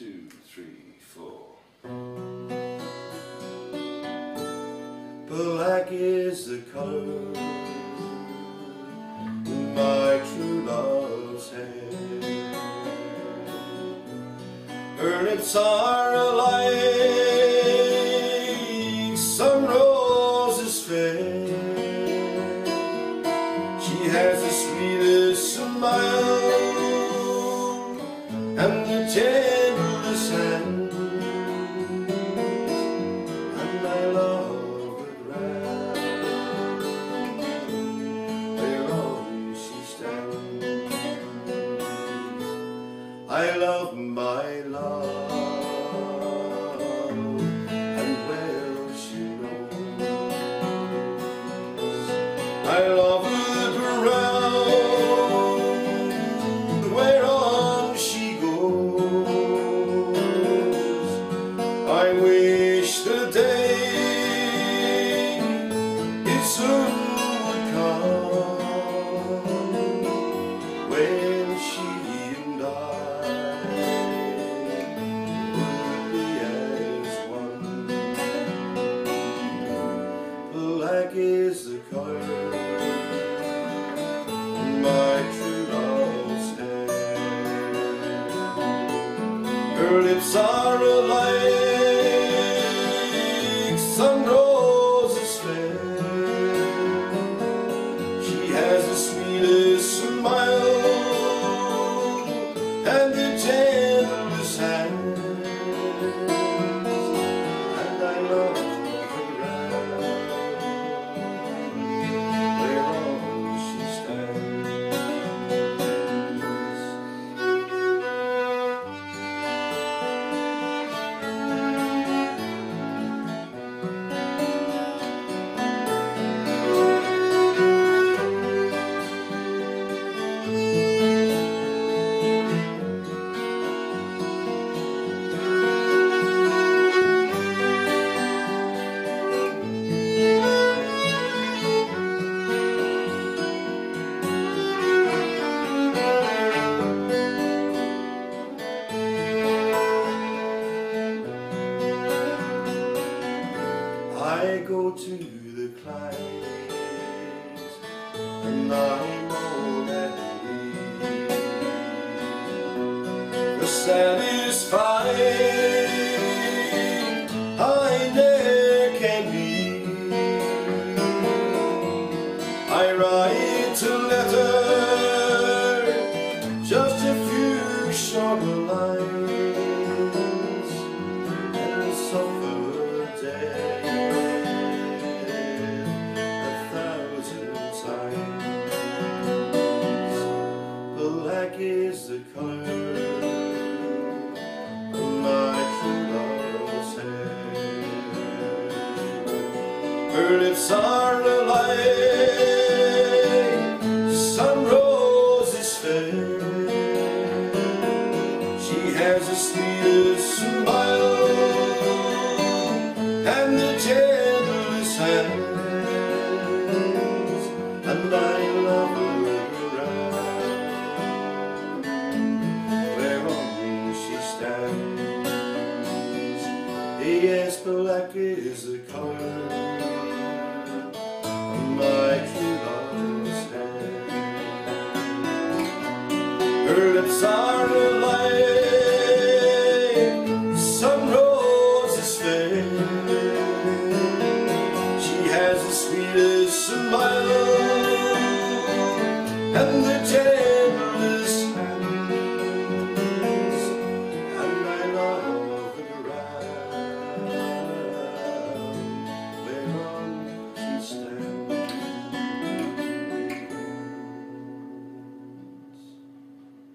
two, three, four. Black is the color my true love's hair. Her lips are alike, some roses fair. She has the sweetest smile I love my love, and well she knows I love her around whereon she goes. I wish the day it soon are alike, go to the Clyde and I know is the color of my true love's hair. Her lips are alike, some roses fair. She has the sweetest smile Yes, black is the color of my true love's hair. Her lips are